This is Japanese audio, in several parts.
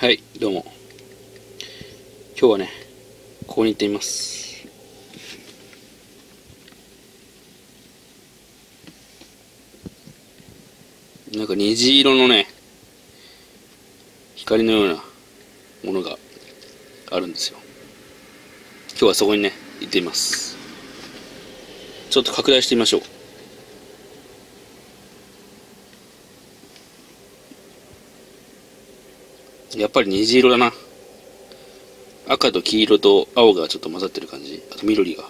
はいどうも。今日はねここに行ってみます。なんか虹色のね光のようなものがあるんですよ。今日はそこにね行ってみます。ちょっと拡大してみましょう。やっぱり虹色だな。赤と黄色と青がちょっと混ざってる感じ。あと緑が。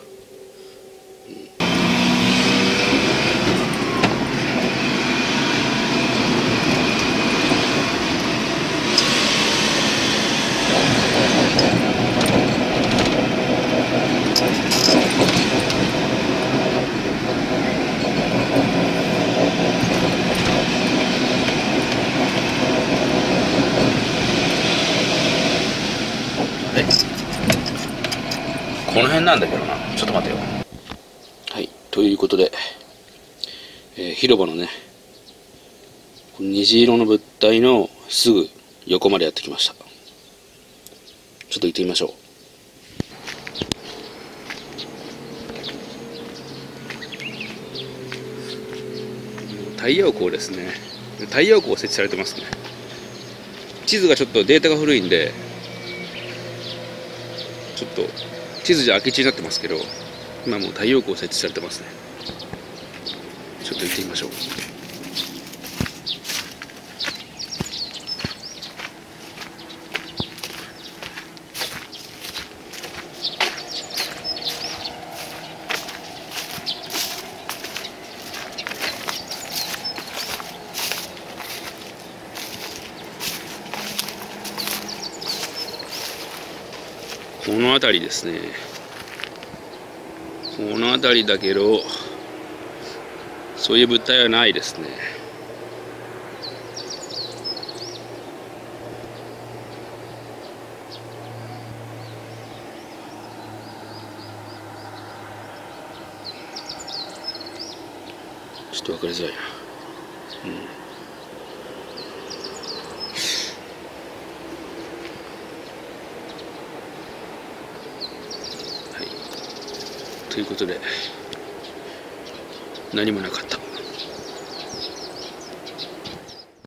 えこの辺なんだけどな。ちょっと待てよ。はいということで、えー広場のね虹色の物体のすぐ横までやってきました。ちょっと行ってみましょう。太陽光ですね。太陽光設置されてますね。地図がちょっとデータが古いんでちょっと地図じゃ空き地になってますけど今もう太陽光設置されてますね。ちょっと行ってみましょう。この辺りですね。この辺りだけどそういう物体はないですね。ちょっと分かりづらいな。はいということで何もなかった。